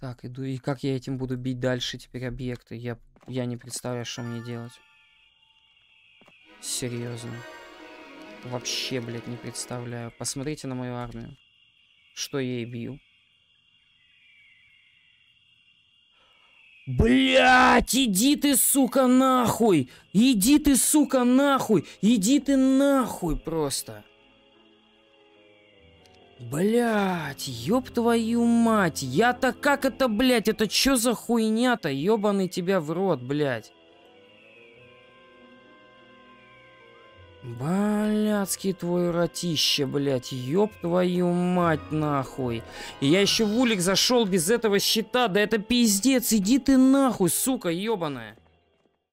Так, иду. И как я этим буду бить дальше теперь объекты? Я, я не представляю, что мне делать. Серьезно. Вообще, блядь, не представляю. Посмотрите на мою армию. Что я ей бью. Блять, иди ты, сука, нахуй! Иди ты, сука, нахуй! Иди ты нахуй просто! Блять, ёб твою мать! Я-то как это, блять, это чё за хуйня-то? Ёбаный тебя в рот, блять! Блядский твой ротище, блядь, ёб твою мать нахуй. И я еще в улик зашел без этого щита, да это пиздец, иди ты нахуй, сука ёбаная.